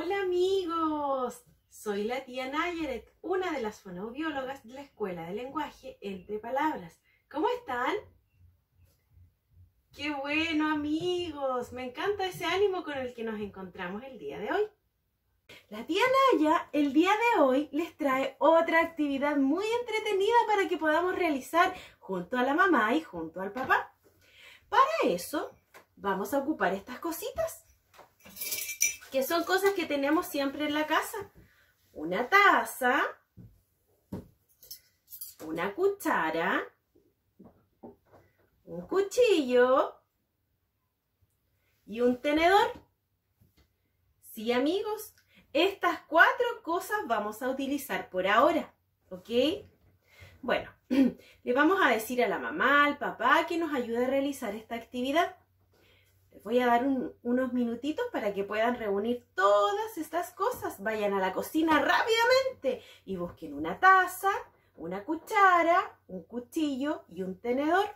Hola amigos, soy la tía Nayeret, una de las fonoaudiólogas de la Escuela de Lenguaje Entre Palabras. ¿Cómo están? ¡Qué bueno amigos! Me encanta ese ánimo con el que nos encontramos el día de hoy. La tía Naya el día de hoy les trae otra actividad muy entretenida para que podamos realizar junto a la mamá y junto al papá. Para eso vamos a ocupar estas cositas que son cosas que tenemos siempre en la casa. Una taza, una cuchara, un cuchillo y un tenedor. Sí, amigos, estas cuatro cosas vamos a utilizar por ahora, ¿ok? Bueno, le vamos a decir a la mamá, al papá que nos ayude a realizar esta actividad voy a dar unos minutitos para que puedan reunir todas estas cosas. Vayan a la cocina rápidamente y busquen una taza, una cuchara, un cuchillo y un tenedor.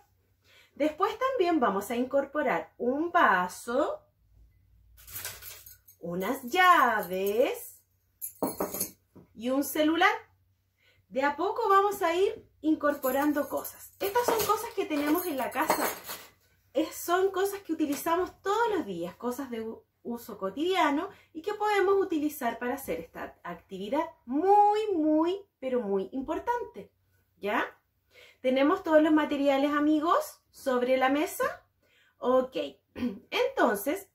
Después también vamos a incorporar un vaso, unas llaves y un celular. De a poco vamos a ir incorporando cosas. Estas son cosas que tenemos en la casa son cosas que utilizamos todos los días, cosas de uso cotidiano y que podemos utilizar para hacer esta actividad muy, muy, pero muy importante. ¿Ya? ¿Tenemos todos los materiales, amigos, sobre la mesa? Ok, entonces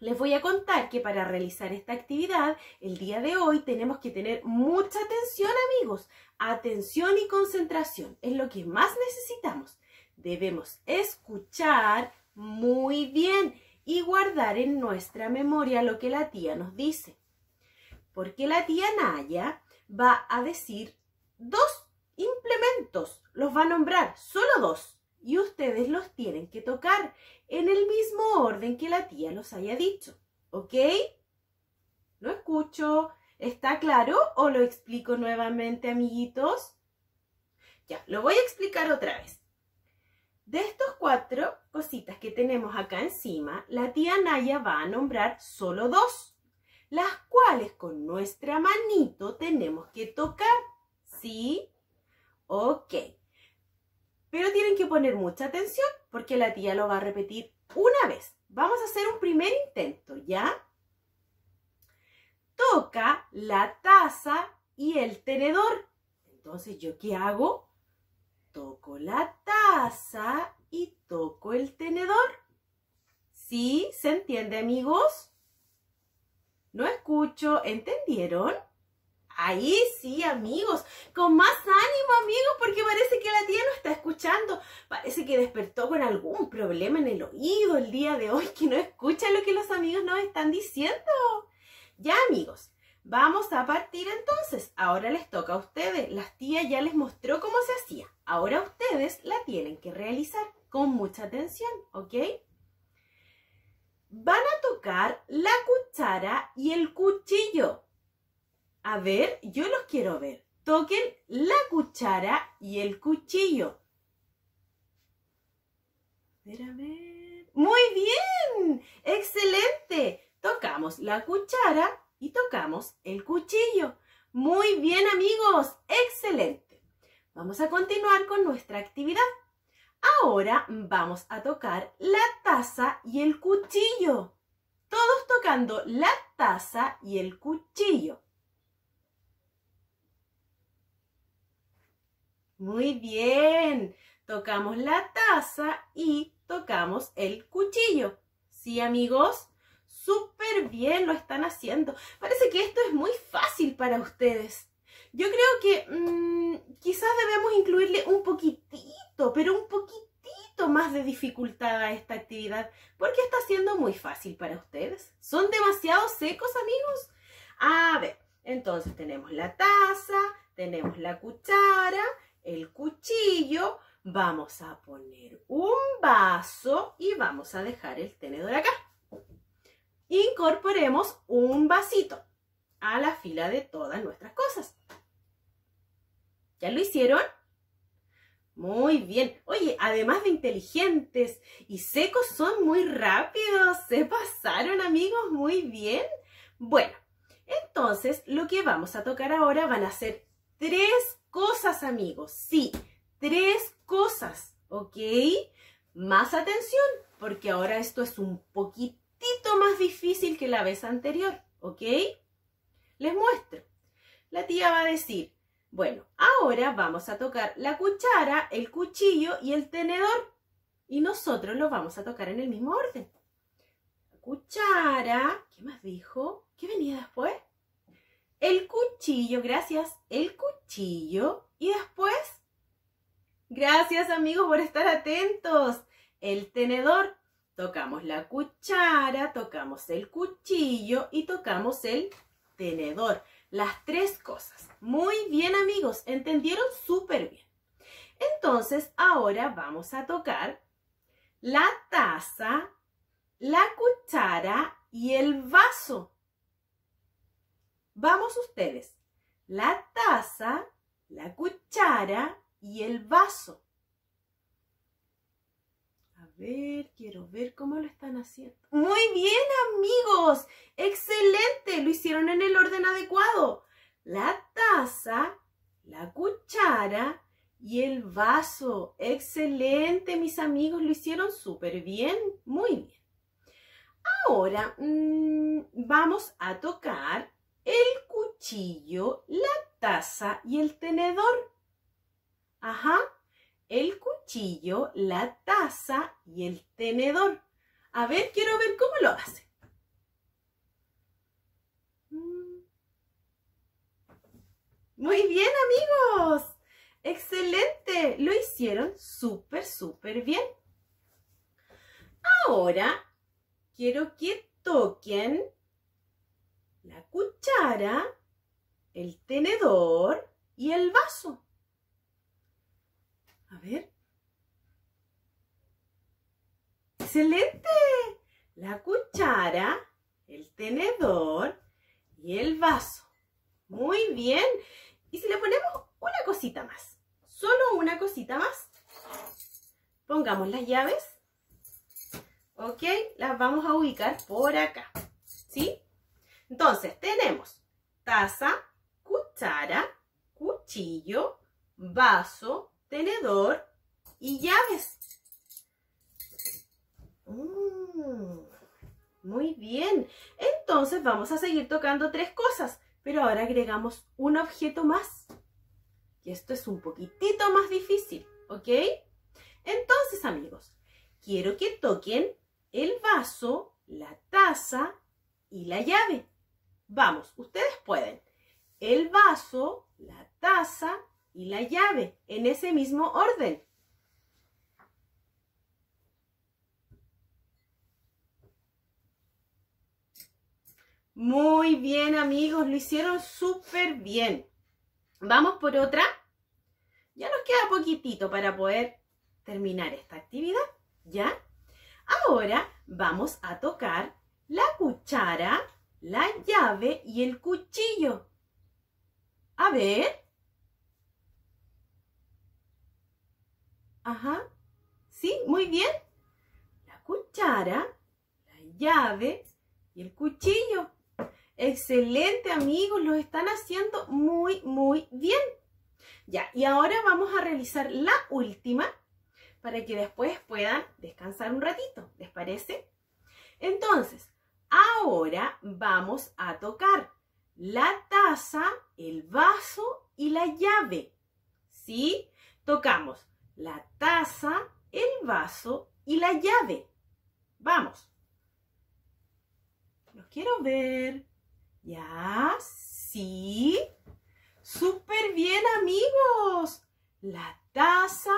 les voy a contar que para realizar esta actividad, el día de hoy tenemos que tener mucha atención, amigos. Atención y concentración es lo que más necesitamos debemos escuchar muy bien y guardar en nuestra memoria lo que la tía nos dice. Porque la tía Naya va a decir dos implementos, los va a nombrar, solo dos, y ustedes los tienen que tocar en el mismo orden que la tía los haya dicho, ¿ok? Lo escucho, ¿está claro o lo explico nuevamente, amiguitos? Ya, lo voy a explicar otra vez. De estos cuatro cositas que tenemos acá encima, la tía Naya va a nombrar solo dos, las cuales con nuestra manito tenemos que tocar, ¿sí? Ok. Pero tienen que poner mucha atención porque la tía lo va a repetir una vez. Vamos a hacer un primer intento, ¿ya? Toca la taza y el tenedor. Entonces, ¿yo qué hago? Toco la taza y toco el tenedor. ¿Sí? ¿Se entiende, amigos? No escucho. ¿Entendieron? Ahí sí, amigos. Con más ánimo, amigos, porque parece que la tía no está escuchando. Parece que despertó con algún problema en el oído el día de hoy, que no escucha lo que los amigos nos están diciendo. Ya, amigos, Vamos a partir entonces. Ahora les toca a ustedes. Las tías ya les mostró cómo se hacía. Ahora ustedes la tienen que realizar con mucha atención, ¿ok? Van a tocar la cuchara y el cuchillo. A ver, yo los quiero ver. Toquen la cuchara y el cuchillo. A ver, a ver. Muy bien. Excelente. Tocamos la cuchara y tocamos el cuchillo. Muy bien amigos, excelente. Vamos a continuar con nuestra actividad. Ahora vamos a tocar la taza y el cuchillo. Todos tocando la taza y el cuchillo. Muy bien. Tocamos la taza y tocamos el cuchillo. ¿Sí, amigos? súper bien lo están haciendo. Parece que esto es muy fácil para ustedes. Yo creo que mm, quizás debemos incluirle un poquitito, pero un poquitito más de dificultad a esta actividad, porque está siendo muy fácil para ustedes. ¿Son demasiado secos, amigos? A ver, entonces tenemos la taza, tenemos la cuchara, el cuchillo, vamos a poner un vaso y vamos a dejar el tenedor acá incorporemos un vasito a la fila de todas nuestras cosas. ¿Ya lo hicieron? Muy bien. Oye, además de inteligentes y secos, son muy rápidos. Se pasaron, amigos, muy bien. Bueno, Entonces, lo que vamos a tocar ahora van a ser tres cosas, amigos. Sí, tres cosas, ¿ok? Más atención, porque ahora esto es un poquitito más difícil que la vez anterior, ¿ok? Les muestro. La tía va a decir, bueno, ahora vamos a tocar la cuchara, el cuchillo y el tenedor. Y nosotros los vamos a tocar en el mismo orden. La cuchara, ¿qué más dijo? ¿Qué venía después? El cuchillo, gracias, el cuchillo. Y después, gracias amigos por estar atentos. El tenedor, tocamos la cuchara, tocamos el cuchillo y tocamos el tenedor. Las tres cosas. Muy bien amigos, entendieron súper bien. Entonces, ahora vamos a tocar la taza, la cuchara y el vaso. Vamos ustedes. La taza, la cuchara y el vaso. A ver, quiero ver cómo lo están haciendo. Muy bien, amigos. Excelente. Lo hicieron en el orden adecuado. La taza, la cuchara y el vaso. Excelente, mis amigos. Lo hicieron súper bien. Muy bien. Ahora mm, vamos a tocar el cuchillo, la taza y el tenedor. Ajá, el cuchillo, la taza y el tenedor. A ver, quiero ver cómo lo hace. Mm. Muy bien, amigos. Excelente. Lo hicieron súper, súper bien. Ahora, quiero que toquen la cuchara, el tenedor y el vaso. A ver. ¡Excelente! La cuchara, el tenedor y el vaso. Muy bien. Y si le ponemos una cosita más, solo una cosita más, pongamos las llaves. ¿Ok? Las vamos a ubicar por acá. ¿Sí? Entonces, tenemos taza, cuchara, cuchillo, vaso, tenedor y llaves. Mm, muy bien. Entonces vamos a seguir tocando tres cosas, pero ahora agregamos un objeto más. Esto es un poquitito más difícil, ¿ok? Entonces, amigos, quiero que toquen el vaso, la taza y la llave. Vamos, ustedes pueden. El vaso, la taza y la llave en ese mismo orden. Muy bien, amigos, lo hicieron súper bien. Vamos por otra. Ya nos queda poquitito para poder terminar esta actividad, ¿ya? Ahora vamos a tocar la cuchara, la llave y el cuchillo. A ver. Ajá. Sí, muy bien. La cuchara, la llave y el cuchillo. Excelente, amigos. Lo están haciendo muy, muy bien. Ya, y ahora vamos a realizar la última para que después puedan descansar un ratito. ¿Les parece? Entonces, Ahora vamos a tocar la taza, el vaso y la llave. ¿Sí? Tocamos la taza, el vaso y la llave. Vamos. Los quiero ver. ¿Ya? ¿Sí? ¡Súper bien, amigos! La taza,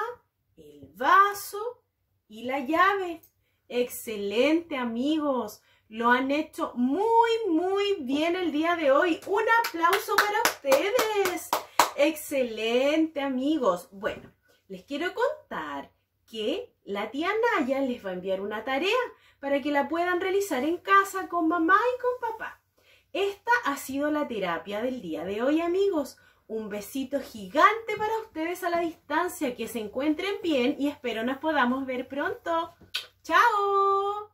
el vaso y la llave. ¡Excelente, amigos! Lo han hecho muy, muy bien el día de hoy. Un aplauso para ustedes. Excelente, amigos. Bueno, les quiero contar que la tía Naya les va a enviar una tarea para que la puedan realizar en casa con mamá y con papá. Esta ha sido la terapia del día de hoy, amigos. Un besito gigante para ustedes a la distancia. Que se encuentren bien y espero nos podamos ver pronto. ¡Chao!